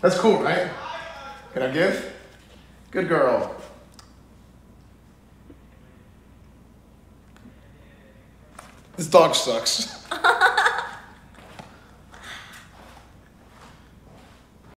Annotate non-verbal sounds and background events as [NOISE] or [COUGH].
That's cool, right? Can I give? Good girl. This dog sucks. [LAUGHS]